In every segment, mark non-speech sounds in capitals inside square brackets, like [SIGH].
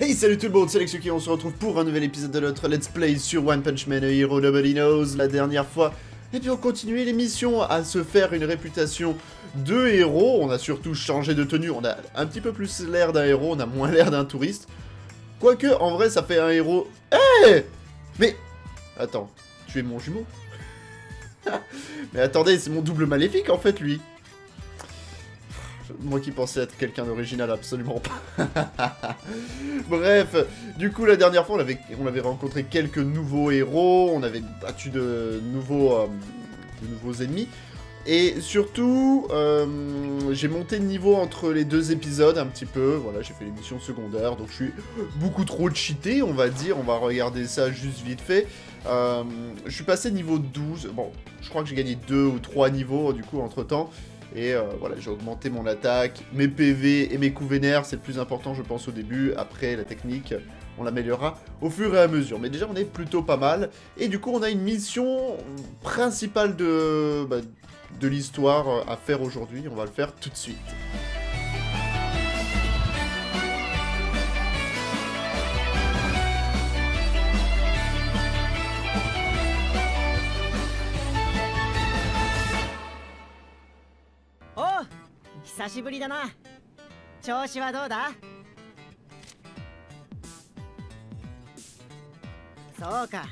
Hey salut tout le monde, c'est Lexuki, on se retrouve pour un nouvel épisode de notre Let's Play sur One Punch Man, a Hero Nobody Knows, la dernière fois. Et puis on continue l'émission à se faire une réputation de héros, on a surtout changé de tenue, on a un petit peu plus l'air d'un héros, on a moins l'air d'un touriste. Quoique, en vrai, ça fait un héros... Hé! Mais... Attends, tu es mon jumeau? [LAUGHS] Mais attendez, c'est mon double maléfique en fait, lui moi qui pensais être quelqu'un d'original, absolument pas. [LAUGHS] Bref, du coup, la dernière fois, on avait, on avait rencontré quelques nouveaux héros, on avait battu de nouveaux, euh, ennemis. Et surtout, euh, j'ai monté de niveau entre les deux épisodes un petit peu. Voilà, j'ai fait les missions secondaires, donc je suis beaucoup trop cheaté, on va dire. On va regarder ça juste vite fait. Euh, je suis passé niveau 12. Bon, je crois que j'ai gagné 2 ou 3 niveaux du coup entre temps. Et euh, voilà, j'ai augmenté mon attaque, mes PV et mes coups vénères, c'est le plus important je pense au début. Après, la technique, on l'améliorera au fur et à mesure. Mais déjà, on est plutôt pas mal. Et du coup, on a une mission principale de, bah, de l'histoire à faire aujourd'hui. On va le faire tout de suite. 久しぶりだな。調子はどうだ？そうか。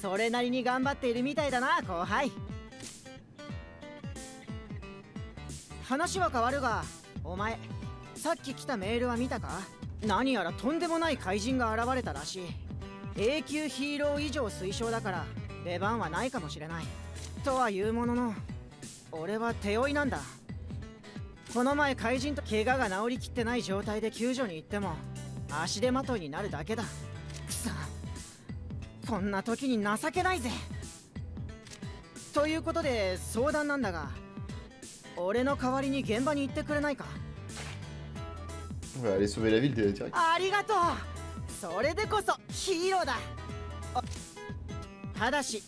それなりに頑張っているみたいだな後輩。話は変わるがお前さっき来たメールは見たか？何やらとんでもない怪人が現れたらしい。永久ヒーロー以上推奨だから出番はないかもしれない。とは言うものの俺は手負いなんだ。この前怪人と怪我が治りきってない状態で救助に行っても足手まといになるだけだ。くそ。こんな時に情けないぜ。ということで相談なんだが俺の代わりに現場に行ってくれないか？ありがとう。それでこそヒーローだ。あただし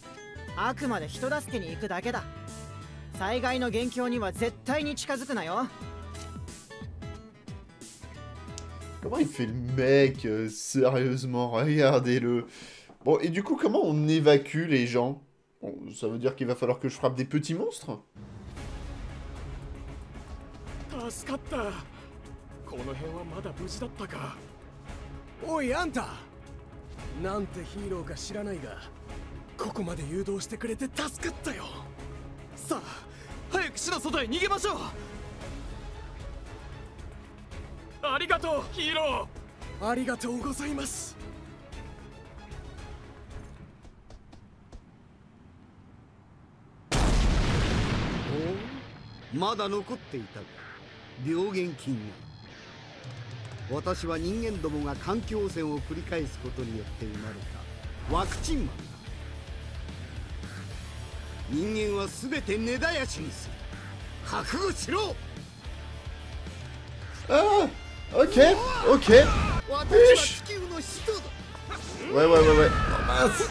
あくまで人助けに行くだけだ災害の元凶には絶対に近づくなよ Comment il fait le mec euh, Sérieusement, regardez-le. Bon, et du coup, comment on évacue les gens Bon, Ça veut dire qu'il va falloir que je frappe des petits monstres 助かったこの辺はまだ無事だったかおいあんたなんてヒーローか知らないがここまで誘導してくれて助かったよさあ早く市の外へ逃げましょう。ありがとうヒーロー。ありがとうございます。まだ残っていたが病原菌が。私は人間どもが環境汚染を繰り返すことによって生まれた。ワクチンマン。だ人間は全て根絶やしにする覚悟しろ Ah Ok, ok 私は地球の使徒だ Ouais, ouais, ouais, ouais. Oh, mince.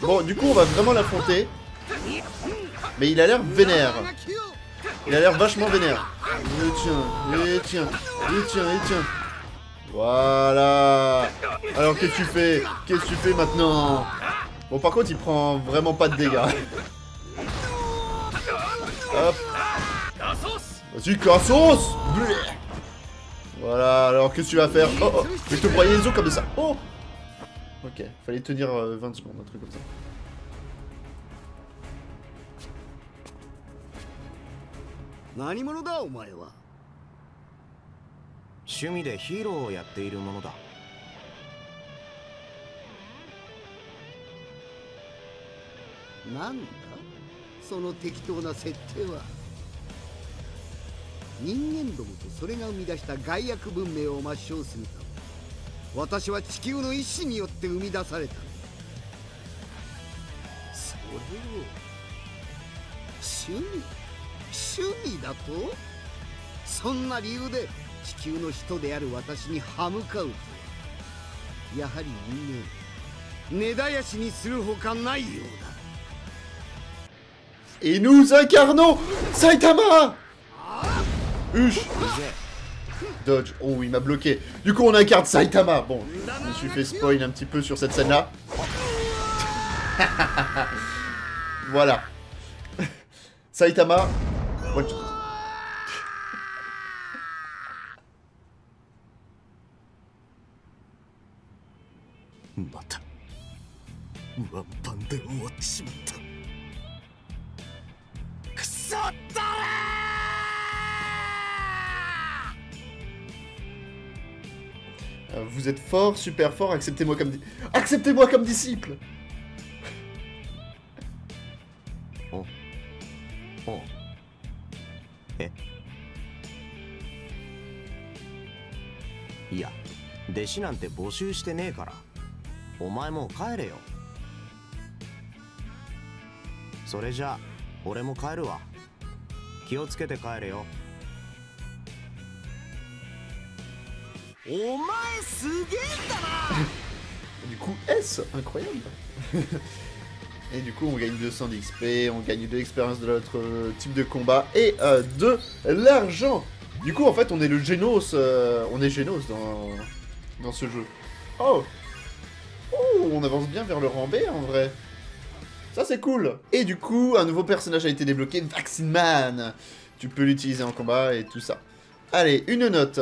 Bon, du coup, on va vraiment l'affronter. Mais il a l'air vénère. Il a l'air vachement vénère. Et tiens, et tiens, et tiens, et tiens. Voilà. Alors, qu'est-ce que tu fais Qu'est-ce que tu fais maintenant Bon, par contre, il prend vraiment pas de dégâts. Hop. Vas-y, Cassos. Voilà, alors qu'est-ce que tu vas faire Oh, oh, je vais te broyer les os comme ça. Oh Ok, fallait tenir euh, 20 secondes, un truc comme ça. その適当な設定は。人間どもとそれが生み出した害悪文明を抹消するため私は地球の意志によって生み出された。それを趣味趣味だと？そんな理由で地球の人である私に歯向かうとは。やはり人間根絶やしにするほかないようだ。Et nous incarnons Saitama Huch Dodge. Oh, il m'a bloqué. Du coup, on incarne Saitama. Bon, je me suis fait spoil un petit peu sur cette scène-là. [LAUGHS] voilà. Saitama. Vous êtes fort, super fort, acceptez-moi comme... di- Acceptez-moi comme disciple おえいや弟子なんて募集してねえからお前もう帰れよそれじゃあ俺も帰るわ気をつけて帰れよ Du coup, S Incroyable [LAUGHS] Et du coup, on gagne 200 d'XP, on gagne de l'expérience de notre euh, type de combat et euh, de l'argent Du coup, en fait, on est le Genos, euh, on est Genos dans, dans ce jeu. Oh Oh, on avance bien vers le rang B, en vrai. Ça, c'est cool Et du coup, un nouveau personnage a été débloqué, Vaccine Man Tu peux l'utiliser en combat et tout ça. Allez, une note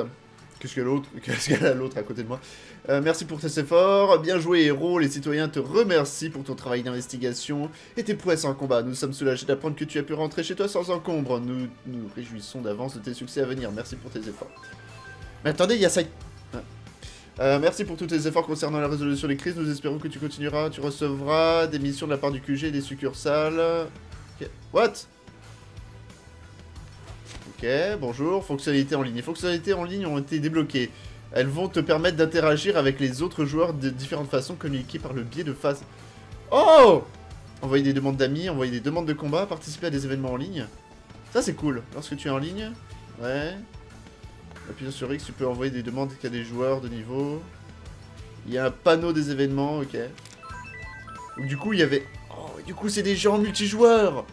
Qu'est-ce que l'autre [LAUGHS] Qu'est-ce qu'elle a l'autre à côté de moi euh, merci pour tes efforts, bien joué héros, les citoyens te remercient pour ton travail d'investigation et tes prouesses en combat. Nous sommes soulagés d'apprendre que tu as pu rentrer chez toi sans encombre. Nous nous réjouissons d'avance de tes succès à venir. Merci pour tes efforts. Mais attendez, il y a ça... Euh, merci pour tous tes efforts concernant la résolution des crises. Nous espérons que tu continueras. Tu recevras des missions de la part du QG et des succursales. Ok. What? Bonjour. Fonctionnalités en ligne. Les fonctionnalités en ligne ont été débloquées. Elles vont te permettre d'interagir avec les autres joueurs de différentes façons, communiquer par le biais de phases. Oh Envoyer des demandes d'amis, envoyer des demandes de combat, participer à des événements en ligne. Ça c'est cool. Lorsque tu es en ligne, ouais. Appuyant sur X, tu peux envoyer des demandes à des joueurs de niveau. Il y a un panneau des événements, ok. Donc, du coup, il y avait... Oh, du coup, c'est des gens multijoueurs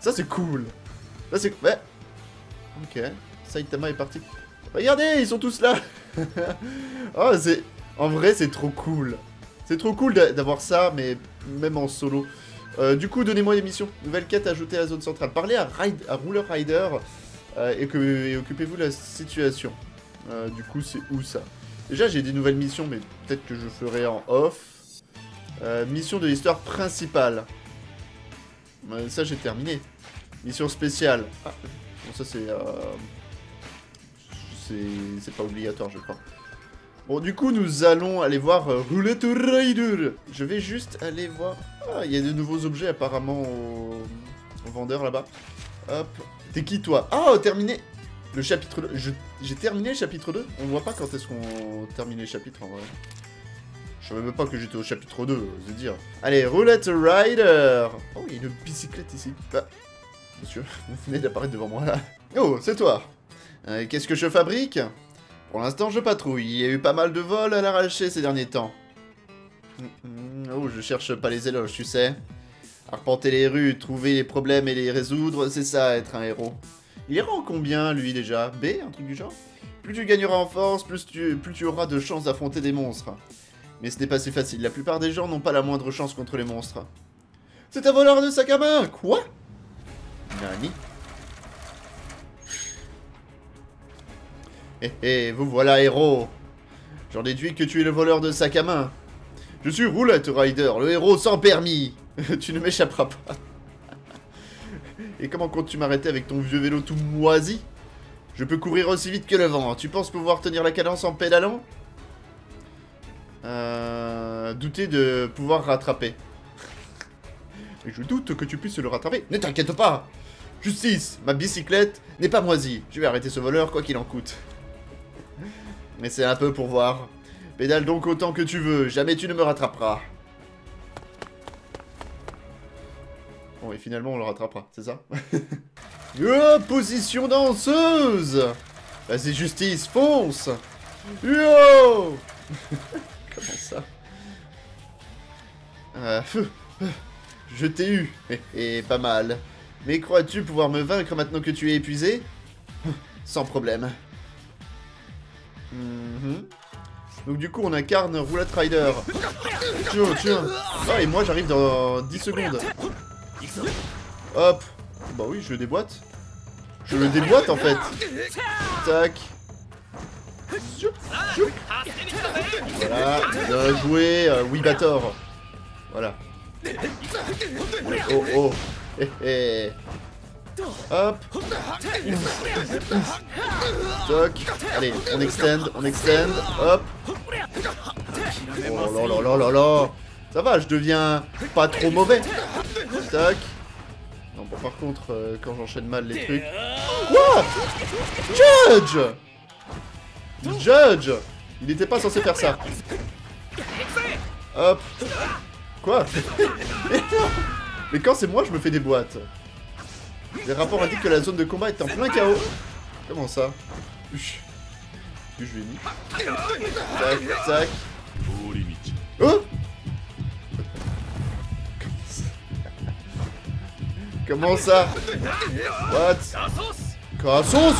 Ça, c'est cool Ça, c'est... Ouais Ok. Saitama est parti. Regardez, ils sont tous là [LAUGHS] Oh, c'est... En vrai, c'est trop cool. C'est trop cool d'a- d'avoir ça, mais même en solo. Euh, du coup, donnez-moi des missions. Nouvelle quête ajoutée à la zone centrale. Parlez à, Ride- à Ruler Rider euh, et, occupez-vous de la situation. Euh, du coup, c'est où ça? Déjà, j'ai des nouvelles missions, mais peut-être que je ferai en off. Mission de l'histoire principale. Ça, j'ai terminé. Mission spéciale. Ah, bon, ça, c'est... euh, c'est pas obligatoire, je crois. Bon, du coup, nous allons aller voir euh, Roulette Rider. Je vais juste aller voir... Ah, il y a de nouveaux objets, apparemment, au, vendeur, là-bas. Hop. T'es qui, toi? Ah, terminé le chapitre 2. Je- J'ai terminé le chapitre 2 On voit pas quand est-ce qu'on termine les chapitres, en vrai. Je savais même pas que j'étais au chapitre 2, c'est dire. Allez, Roulette Rider Oh, il y a une bicyclette ici. Bah, monsieur, vous venez d'apparaître devant moi, là. Oh, c'est toi Euh, Qu'est-ce que je fabrique? Pour l'instant, je patrouille. Il y a eu pas mal de vols à l'arraché ces derniers temps. Hum, hum, Oh, je cherche pas les éloges, tu sais. Arpenter les rues, trouver les problèmes et les résoudre, c'est ça, être un héros. Il est rang combien, lui, déjà? B, un truc du genre? Plus tu gagneras en force, plus tu, plus tu auras de chances d'affronter des monstres. Mais ce n'est pas si facile, la plupart des gens n'ont pas la moindre chance contre les monstres. C'est un voleur de sac à main Quoi? Nani Hé hé, vous voilà héros J'en déduis que tu es le voleur de sac à main. Je suis Roulette Rider, le héros sans permis [LAUGHS] Tu ne m'échapperas pas. [LAUGHS] Et comment comptes-tu m'arrêter avec ton vieux vélo tout moisi? Je peux courir aussi vite que le vent. Tu penses pouvoir tenir la cadence en pédalant? Euh... Douter de pouvoir rattraper. [LAUGHS] Je doute que tu puisses le rattraper. Ne t'inquiète pas Justice Ma bicyclette n'est pas moisie. Je vais arrêter ce voleur quoi qu'il en coûte. Mais c'est un peu pour voir. Pédale donc autant que tu veux, jamais tu ne me rattraperas. Bon, et finalement on le rattrapera, c'est ça? [LAUGHS] Position danseuse Vas-y justice, fonce Yo [LAUGHS] Comment ça? Euh, [LAUGHS] Je t'ai eu, et pas mal. Mais crois-tu pouvoir me vaincre maintenant que tu es épuisé [LAUGHS] Sans problème. Mhm. Donc du coup, on incarne Roulette Rider. Tiens, tiens. Ah, et moi, j'arrive dans 10 secondes. Hop. Bah oui, je le déboîte. Je le déboîte, en fait. Tac. Zoup, zoup. Voilà. Joué, euh, Wibator. Voilà. Oh, oh. Hop. Toc. Allez, on extend, on extend. Hop. Oh là là là là là. Ça va, je deviens pas trop mauvais. Tac. Non, bon, par contre, euh, quand j'enchaîne mal les trucs... Quoi Judge Judge Il était pas censé faire ça. Hop. Quoi? [LAUGHS] Mais quand c'est moi, je me fais des boîtes. Les rapports indiquent que la zone de combat est en plein chaos. Comment ça. Je lui ai. Tac, tac. Oh Comment ça What Cassos.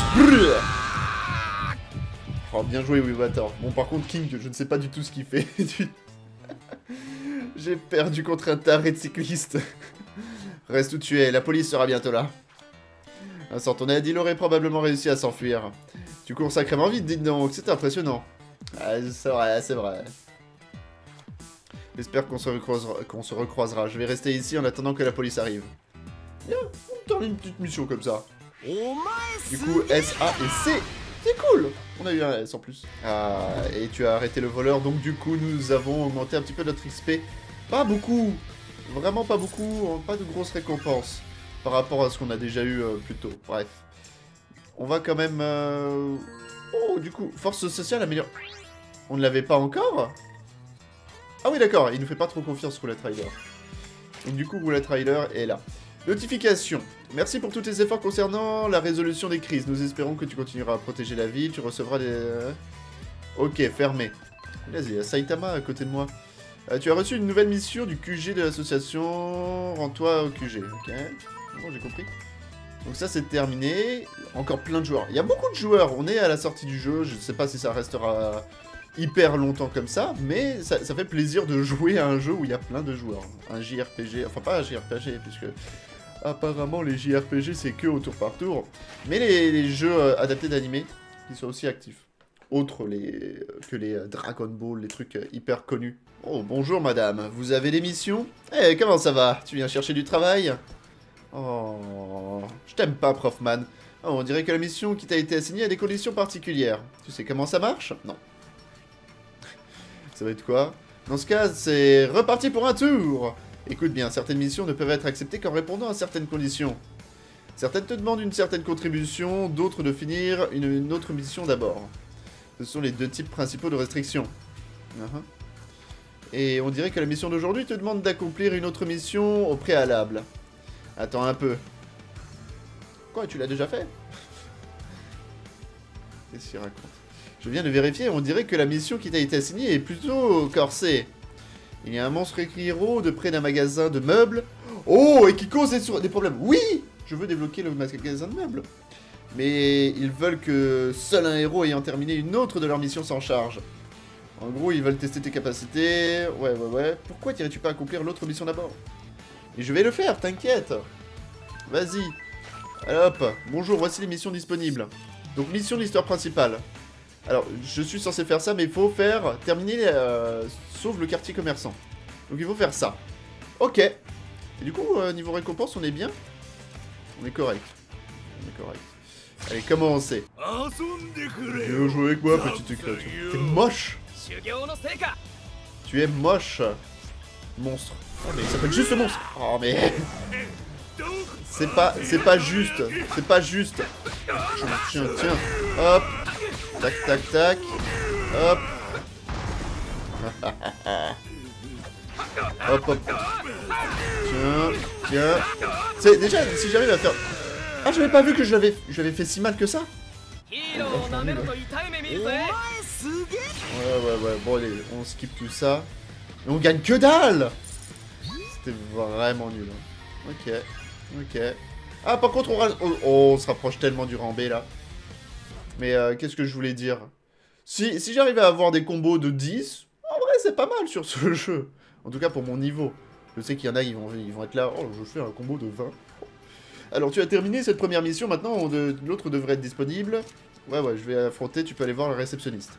Oh, bien joué, Wibator. Bon, par contre, King, je ne sais pas du tout ce qu'il fait. [LAUGHS] J'ai perdu contre un taré de cycliste. Reste où tu es, la police sera bientôt là. Un centenaire, il aurait probablement réussi à s'enfuir. Tu cours sacrément vite, dites donc, c'est impressionnant. Ah, c'est vrai, c'est vrai. J'espère qu'on se, recroisera, qu'on se recroisera. Je vais rester ici en attendant que la police arrive. Bien, on termine une petite mission comme ça. Du coup, S, A et C. C'est cool On a eu un S en plus. Ah, et tu as arrêté le voleur, donc du coup, nous avons augmenté un petit peu notre XP. Pas beaucoup Vraiment pas beaucoup, pas de grosses récompenses par rapport à ce qu'on a déjà eu euh, plus tôt. Bref. On va quand même... euh, Oh, du coup, force sociale améliore... On ne l'avait pas encore Ah oui, d'accord, il nous fait pas trop confiance, Roulette Rider. Donc du coup, Roulette Rider est là. Notification. Merci pour tous tes efforts concernant la résolution des crises. Nous espérons que tu continueras à protéger la ville. Tu recevras des... euh, Ok, fermé. Vas-y, Saitama à côté de moi. Euh, tu as reçu une nouvelle mission du QG de l'association. Rends-toi au QG. Ok. Bon, j'ai compris. Donc ça, c'est terminé. Encore plein de joueurs. Il y a beaucoup de joueurs. On est à la sortie du jeu. Je ne sais pas si ça restera hyper longtemps comme ça, mais ça, fait plaisir de jouer à un jeu où il y a plein de joueurs. Un JRPG, enfin pas un JRPG, puisque apparemment les JRPG c'est que au tour par tour, mais les, les jeux euh, adaptés d'animé qui sont aussi actifs. Autres les, que les euh, Dragon Ball, les trucs euh, hyper connus. Oh bonjour madame, vous avez des missions? Eh comment ça va? Tu viens chercher du travail? Oh, je t'aime pas Profman. Oh, on dirait que la mission qui t'a été assignée a des conditions particulières. Tu sais comment ça marche? Non. [LAUGHS] Ça va être quoi? Dans ce cas, c'est reparti pour un tour Écoute bien, certaines missions ne peuvent être acceptées qu'en répondant à certaines conditions. Certaines te demandent une certaine contribution, d'autres de finir une, une autre mission d'abord. Ce sont les deux types principaux de restrictions. Uh-huh. Et on dirait que la mission d'aujourd'hui te demande d'accomplir une autre mission au préalable. Attends un peu. Quoi, tu l'as déjà fait? [LAUGHS] Qu'est-ce qu'il raconte Je viens de vérifier, on dirait que la mission qui t'a été assignée est plutôt corsée. Il y a un monstre héros de près d'un magasin de meubles. Oh, et qui cause des, des problèmes. Oui Je veux débloquer le magasin de meubles. Mais ils veulent que seul un héros ayant terminé une autre de leurs missions s'en charge. En gros, ils veulent tester tes capacités. Ouais, ouais, ouais. Pourquoi t'irais-tu pas accomplir l'autre mission d'abord? Et je vais le faire, t'inquiète. Vas-y. Hop. Bonjour, voici les missions disponibles. Donc, mission de l'histoire principale. Alors, je suis censé faire ça, mais il faut faire terminer, euh, sauve le quartier commerçant. Donc, il faut faire ça. Ok. Et du coup, euh, niveau récompense, on est bien? On est correct. On est correct. Allez, comment on Viens jouer avec moi, petite créature. T'es moche. Tu es moche Monstre. Oh, mais il s'appelle juste monstre. Oh, mais... [LAUGHS] C'est pas... C'est pas juste C'est pas juste. Tiens, tiens. Hop. Tac, tac, tac. Hop. [LAUGHS] Hop, hop. Tiens, tiens. C'est déjà, si j'arrive à faire... Ah, j'avais pas vu que je l'avais fait si mal que ça Ouais, ouais, ouais, bon, allez, on skip tout ça. Et on gagne que dalle C'était vraiment nul. Hein. Ok, ok. Ah, par contre, on, oh, on se rapproche tellement du rambé, là. Mais euh, qu'est-ce que je voulais dire? Si, si j'arrivais à avoir des combos de 10, en vrai, c'est pas mal sur ce [LAUGHS] jeu. En tout cas, pour mon niveau. Je sais qu'il y en a, ils vont, ils vont être là. Oh, je fais un combo de 20. Alors, tu as terminé cette première mission, maintenant, l'autre devrait être disponible. Ouais, ouais, je vais affronter, tu peux aller voir le réceptionniste.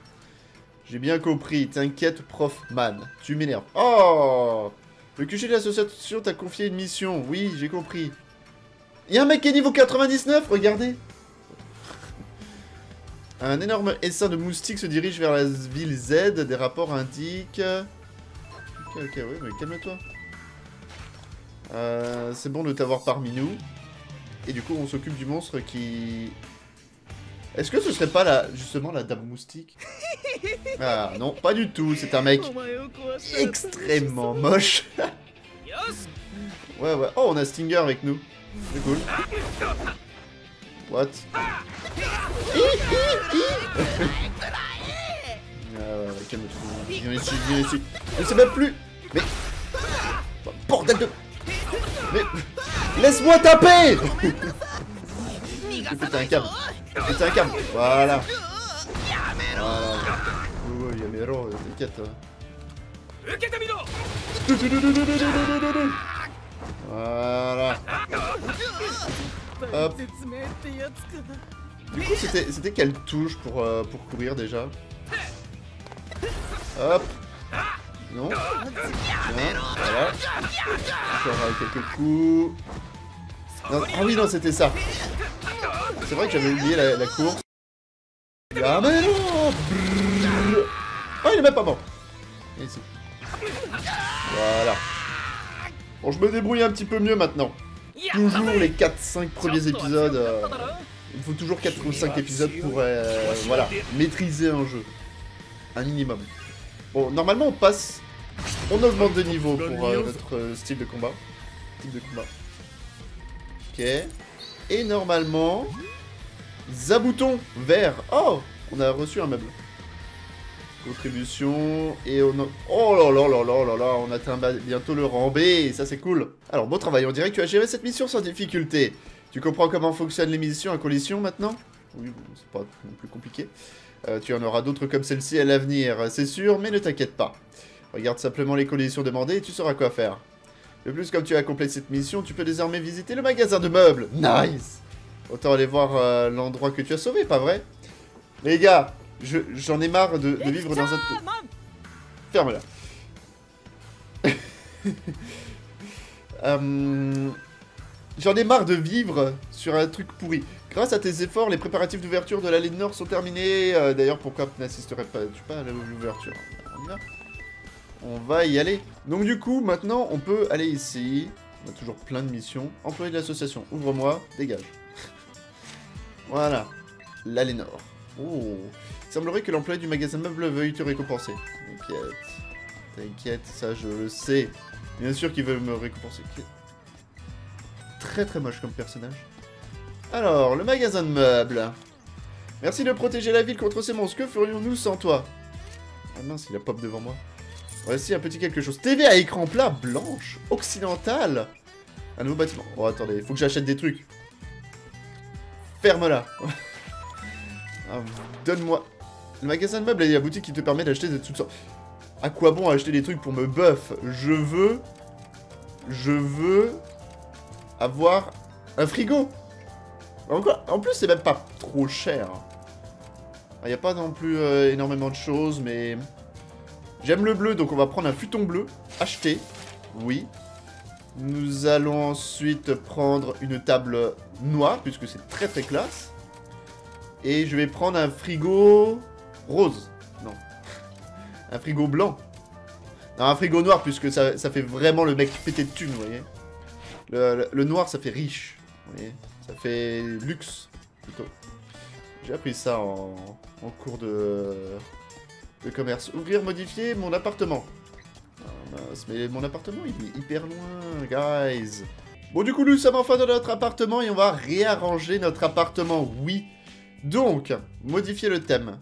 J'ai bien compris, t'inquiète, prof man. Tu m'énerves. Oh Le QG de l'association t'a confié une mission. Oui, j'ai compris. Il y a un mec qui est niveau 99, regardez Un énorme essaim de moustiques se dirige vers la ville Z. Des rapports indiquent... Ok, ok, ouais, mais calme-toi. Euh, C'est bon de t'avoir parmi nous. Et du coup, on s'occupe du monstre qui... Est-ce que ce serait pas la, justement la dame moustique [LAUGHS] Ah non, pas du tout, c'est un mec extrêmement moche. ouais, ouais. Oh, on a Stinger avec nous. C'est cool. What? Ah ouais, calme-toi. Viens ici, viens ici. Je sais même plus. Mais. Bordel de. Mais. Laisse-moi taper J'ai un câble. J'ai pété un câble. Voilà. Voilà. Yamero, t'inquiète. Hein. Voilà. Hop. Du coup, c'était quelle touche pour, euh, pour courir déjà? Hop Non Bien, voilà. Encore quelques coups. Non, ah oui, non, c'était ça. C'est vrai que j'avais oublié la, course. Ah mais non Brrr. Ah, il est même pas mort. Voilà. Bon, je me débrouille un petit peu mieux maintenant. Toujours les 4-5 premiers épisodes. euh, il faut toujours 4 ou 5 épisodes pour euh, voilà, maîtriser un jeu. Un minimum. Bon, normalement on passe... On augmente de niveau pour euh, notre style de combat. Type de combat. Ok. Et normalement... Zabouton vert. Oh On a reçu un meuble. Contribution. Et on a... Oh là là là là là là On atteint bientôt le rang B. Ça c'est cool. Alors, beau travail. On dirait que tu as géré cette mission sans difficulté. Tu comprends comment fonctionnent les missions à collision maintenant? Oui, bon, c'est pas non plus compliqué. Euh, tu en auras d'autres comme celle-ci à l'avenir, c'est sûr, mais ne t'inquiète pas. Regarde simplement les collisions demandées et tu sauras quoi faire. De plus, comme tu as accompli cette mission, tu peux désormais visiter le magasin de meubles. Nice Autant aller voir euh, l'endroit que tu as sauvé, pas vrai? Les gars, je- j'en ai marre de, de vivre dans un... Ferme-la. Euh, [LAUGHS] J'en ai marre de vivre sur un truc pourri. Grâce à tes efforts, les préparatifs d'ouverture de l'allée Nord sont terminés. Euh, D'ailleurs, pourquoi n'assisterais pas tu pas à l'ouverture? On va y aller. Donc du coup, maintenant, on peut aller ici. On a toujours plein de missions. Employé de l'association, ouvre-moi, dégage. [LAUGHS] voilà. L'allée Nord. Oh. Il semblerait que l'employé du magasin meuble veuille te récompenser. T'inquiète. T'inquiète, ça je le sais. Bien sûr qu'il veut me récompenser. Très très moche comme personnage. Alors, le magasin de meubles. Merci de protéger la ville contre ces monstres. Que ferions-nous sans toi? Ah mince, il a pop devant moi. Voici un petit quelque chose. TV à écran plat, blanche, occidentale. Un nouveau bâtiment. Oh, attendez, faut que j'achète des trucs. Ferme-la. [LAUGHS] Ah, Donne-moi. Le magasin de meubles est la boutique qui te permet d'acheter de toutes sortes. À quoi bon acheter des trucs pour me buff? Je veux... Je veux... Avoir un frigo. En plus, c'est même pas trop cher. Il n'y a pas non plus euh, énormément de choses, mais... J'aime le bleu, donc on va prendre un futon bleu. Acheter. Oui. Nous allons ensuite prendre une table noire, puisque c'est très très classe. Et je vais prendre un frigo rose. Non. [LAUGHS] Un frigo blanc. Non, un frigo noir, puisque ça, fait vraiment le mec pété de thunes, vous voyez. Le, le- le noir, ça fait riche. Vous voyez. Ça fait luxe, plutôt. J'ai appris ça en, en cours de, de commerce. Ouvrir, modifier mon appartement. Ah, mais mon appartement, il est hyper loin, guys. Bon, du coup, nous sommes enfin dans notre appartement et on va réarranger notre appartement, oui. Donc, modifier le thème.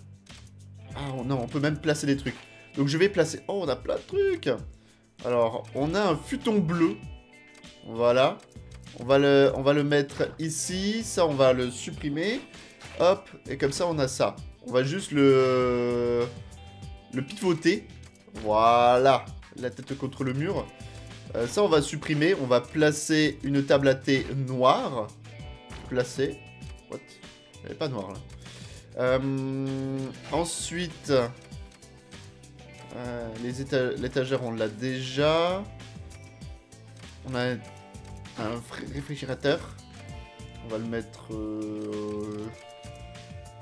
Ah non, on peut même placer des trucs. Donc je vais placer... Oh, on a plein de trucs Alors, on a un futon bleu. Voilà. On va, le, on va le mettre ici. Ça, on va le supprimer. Hop, et comme ça, on a ça. On va juste le... Le pivoter. Voilà. La tête contre le mur. Euh, ça, on va supprimer. On va placer une table à thé noire. Placer. What? Elle est pas noire, là. Euh, ensuite... euh, l'étagère, on l'a déjà. On a un fr- réfrigérateur. On va le mettre euh,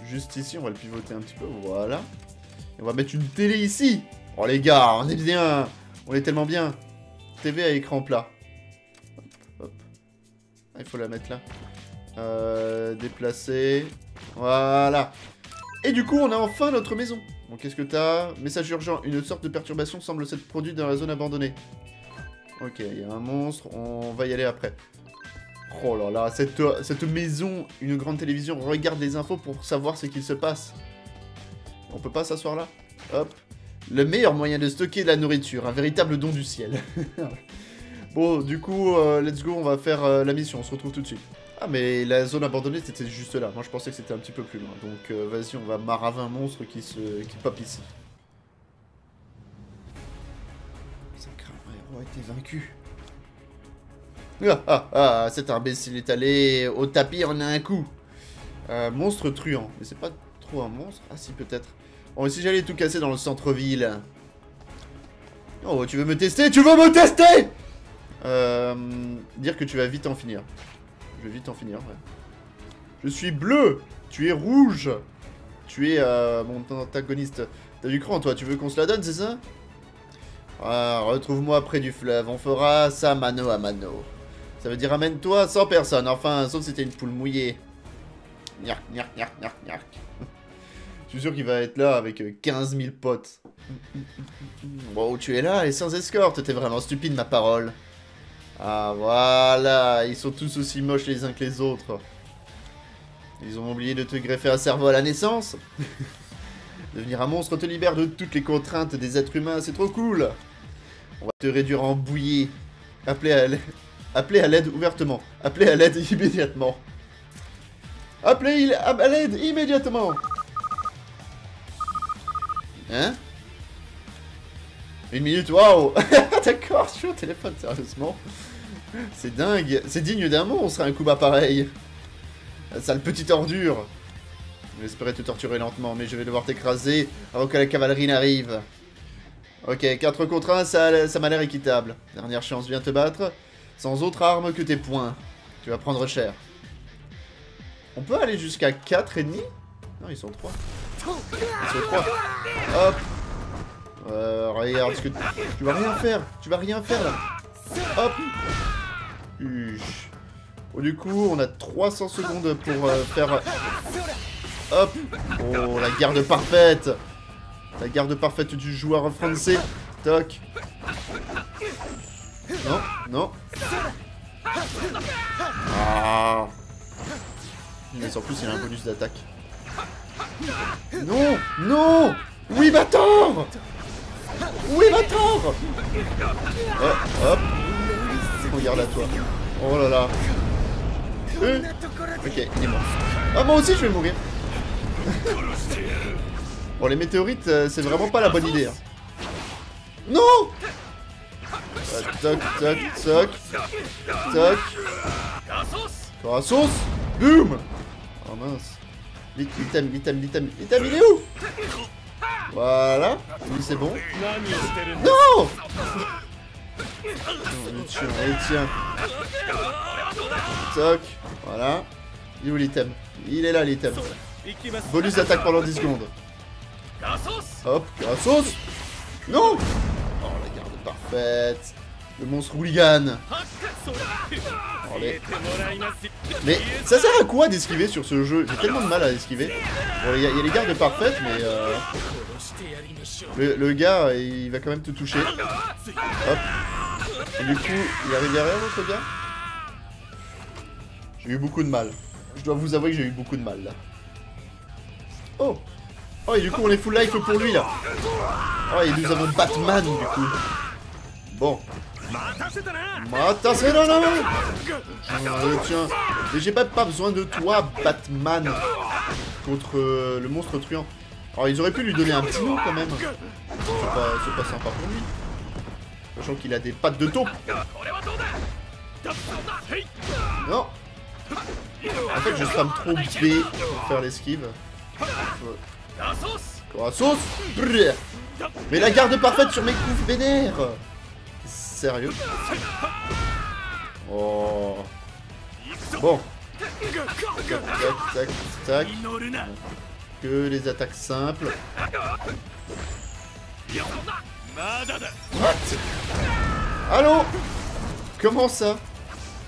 juste ici. On va le pivoter un petit peu. Voilà. On va mettre une télé ici. Oh les gars, on est bien. On est tellement bien. TV à écran plat. Hop, hop. Ah, il faut la mettre là. Euh, déplacer. Voilà. Et du coup, on a enfin notre maison. Bon, qu'est-ce que t'as? Message urgent. Une sorte de perturbation semble s'être produite dans la zone abandonnée. Ok, il y a un monstre. On va y aller après. Oh là là, cette, cette maison, une grande télévision, regarde les infos pour savoir ce qu'il se passe. On peut pas s'asseoir là Hop. Le meilleur moyen de stocker de la nourriture, un véritable don du ciel. [LAUGHS] bon, du coup, euh, let's go, on va faire euh, la mission, on se retrouve tout de suite. Ah, mais la zone abandonnée, c'était juste là. Moi, je pensais que c'était un petit peu plus loin. Donc, euh, vas-y, on va marave un monstre qui se qui pop ici. Sacré héros a été vaincu. Ah, ah, ah, cet imbécile est allé au tapis en un coup. Monstre truand. Mais c'est pas trop un monstre Ah si, peut-être. Bon, et si j'allais tout casser dans le centre-ville Oh, tu veux me tester? Tu veux me tester? Euh, Dire que tu vas vite en finir. Je vais vite en finir, ouais. Je suis bleu Tu es rouge Tu es euh, mon antagoniste. T'as du cran, toi? Tu veux qu'on se la donne, c'est ça? Ah, Retrouve-moi près du fleuve. On fera ça mano à mano. Ça veut dire amène-toi sans personne. Enfin, sauf si t'es une poule mouillée. Nyark, nyark, nyark, nyark, nyark. Je suis sûr qu'il va être là avec euh, 15 000 potes. Wow, tu es là et sans escorte. T'es vraiment stupide, ma parole. Ah, voilà. Ils sont tous aussi moches les uns que les autres. Ils ont oublié de te greffer un cerveau à la naissance [LAUGHS] Devenir un monstre te libère de toutes les contraintes des êtres humains, c'est trop cool On va te réduire en bouillie. Appelez à l'aide. Appelez à l'aide ouvertement. Appelez à l'aide [LAUGHS] immédiatement. Appelez à l'aide immédiatement Hein? Une minute, waouh [LAUGHS] D'accord, je suis au téléphone, sérieusement. C'est dingue. C'est digne d'un monstre, un coup bas pareil. Sale petite ordure. J'espérais te torturer lentement, mais je vais devoir t'écraser avant que la cavalerie n'arrive. Ok, 4 contre 1, ça, ça m'a l'air équitable. Dernière chance, viens te battre. Sans autre arme que tes poings. Tu vas prendre cher. On peut aller jusqu'à 4 ennemis Non, ils sont 3. Ils sont 3. Hop. Euh, regarde ce que... Tu vas rien faire. Tu vas rien faire, là. Hop. Huch. Bon, du coup, on a 300 secondes pour euh, faire... Hop Oh, la garde parfaite La garde parfaite du joueur français. Toc. Non, non. Ah Mais en plus, il a un bonus d'attaque. Non Non Oui, bâtard Oui, bâtard Hop, hop. Regarde à toi. Oh là là. Euh. Ok, il est mort. Ah, moi aussi, je vais mourir. bon, les météorites, euh, c'est vraiment pas la bonne idée. hein. Non Euh, Toc, toc, toc. Toc. Corazos Boum Oh mince. L'item, l'item, l'item. L'item, il est où Voilà. Oui, c'est bon. Non Allez, tiens, allez, tiens. Toc. Voilà. Il est où l'item Il est là, l'item. Bonus d'attaque pendant 10 secondes. Hop, Grassos Non Oh, la garde parfaite. Le monstre hooligan. Allez. Mais ça sert à quoi d'esquiver sur ce jeu? J'ai tellement de mal à esquiver. Bon, il y, y a les gardes parfaites, mais euh, le, le gars, il va quand même te toucher. Hop. Et du coup, il arrive derrière l'autre gars? J'ai eu beaucoup de mal. Je dois vous avouer que j'ai eu beaucoup de mal là. Oh Oh, et du coup, on est full life pour lui là. Oh, et nous avons Batman du coup. Bon. Mata Serana Oh, Tiens, mais j'ai pas, pas besoin de toi, Batman. contre euh, le monstre truand. Alors ils auraient pu lui donner un petit nom quand même. C'est pas, pas sympa pour lui. Sachant qu'il a des pattes de taupe. Non En fait je spam trop B pour faire l'esquive. Corassos Brrr. Mais la garde parfaite sur mes coups vénères Sérieux Oh Bon Tac, tac, tac. Que les attaques simples. What? Allô? Comment ça?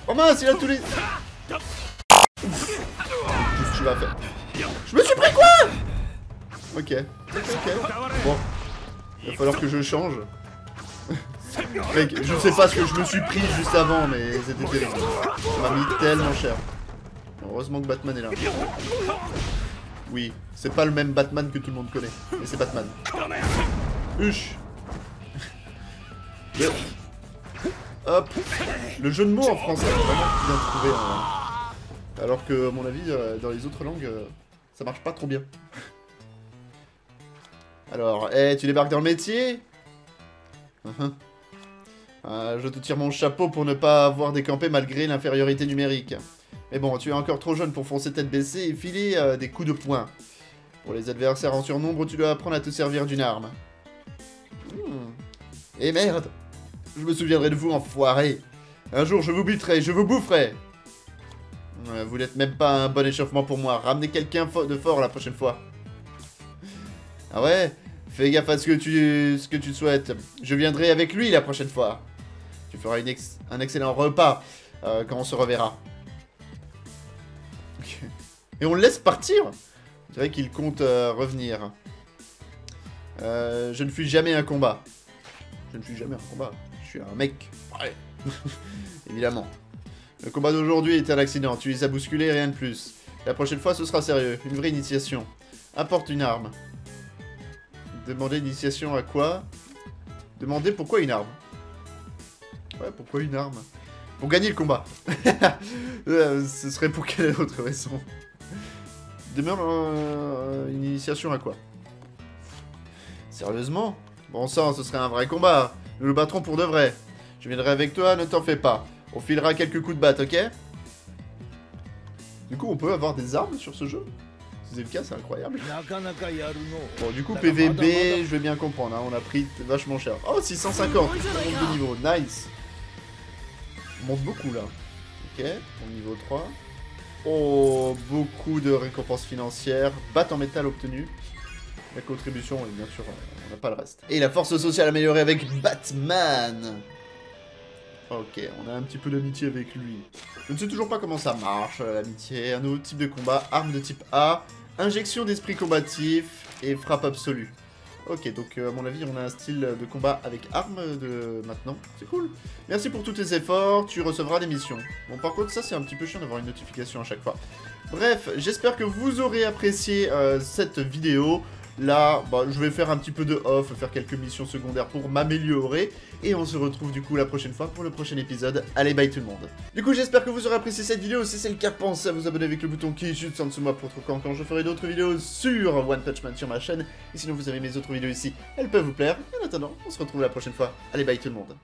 Oh mince, il a tous les... Qu'est-ce que tu vas faire? Je me suis pris quoi? Ok. Ok, ok. Bon. Il va falloir que je change. Mec, je sais pas ce que je me suis pris juste avant, mais c'était terrible. Ça m'a mis tellement cher. Heureusement que Batman est là. Oui, c'est pas le même Batman que tout le monde connaît, mais c'est Batman. Huch Le... Hop Le jeu de mots en français est vraiment bien trouvé. Hein. Alors que, à mon avis, euh, dans les autres langues, euh, ça marche pas trop bien. Alors, eh, tu débarques dans le métier? Uh-huh. Ah, Je te tire mon chapeau pour ne pas avoir décampé malgré l'infériorité numérique. Mais bon, tu es encore trop jeune pour foncer tête baissée et filer euh, des coups de poing. Pour les adversaires en surnombre, tu dois apprendre à te servir d'une arme. Et hmm. Eh merde Je me souviendrai de vous, enfoiré Un jour, je vous buterai, je vous boufferai Vous n'êtes même pas un bon échauffement pour moi. Ramenez quelqu'un de fort la prochaine fois. Ah ouais? Fais gaffe à ce que tu, ce que tu souhaites. Je viendrai avec lui la prochaine fois. Tu feras un excellent repas euh, quand on se reverra. Et on le laisse partir Je dirais qu'il compte euh, revenir. Euh, je ne fuis jamais un combat. Je ne fuis jamais un combat. Je suis un mec. [LAUGHS] Évidemment. Le combat d'aujourd'hui est un accident. Tu les as bousculés, rien de plus. La prochaine fois, ce sera sérieux. Une vraie initiation. Apporte une arme. Demander initiation à quoi? Demander pourquoi une arme. Ouais, pourquoi une arme Pour gagner le combat. [LAUGHS] Euh, ce serait pour quelle autre raison euh, une initiation à quoi Sérieusement Bon sang, ce serait un vrai combat. Nous le battrons pour de vrai. Je viendrai avec toi, ne t'en fais pas. On filera quelques coups de batte, ok Du coup, on peut avoir des armes sur ce jeu Si c'est le cas, c'est incroyable. Bon, du coup, PVB, je vais bien comprendre. Hein, on a pris vachement cher. Oh, 650 On monte de niveau, nice monte beaucoup, là. Ok, au niveau 3. Oh, beaucoup de récompenses financières. Batte en métal obtenu. La contribution, et bien sûr, on n'a pas le reste. Et la force sociale améliorée avec Batman Ok, on a un petit peu d'amitié avec lui. Je ne sais toujours pas comment ça marche, euh, l'amitié. Un nouveau type de combat, arme de type A, injection d'esprit combatif et frappe absolue. Ok, donc euh, à mon avis, on a un style de combat avec arme de maintenant. C'est cool. Merci pour tous tes efforts, tu recevras des missions. Bon, par contre, ça, c'est un petit peu chiant d'avoir une notification à chaque fois. Bref, j'espère que vous aurez apprécié euh, cette vidéo. Là, bah, je vais faire un petit peu de off, faire quelques missions secondaires pour m'améliorer. Et on se retrouve du coup la prochaine fois pour le prochain épisode. Allez, bye tout le monde. Du coup, j'espère que vous aurez apprécié cette vidéo. Si c'est le cas, pensez à vous abonner avec le bouton qui est juste en dessous de moi pour trop quand, quand je ferai d'autres vidéos sur One Touch Man sur ma chaîne. Et sinon, vous avez mes autres vidéos ici. Elles peuvent vous plaire. Et en attendant, on se retrouve la prochaine fois. Allez, bye tout le monde.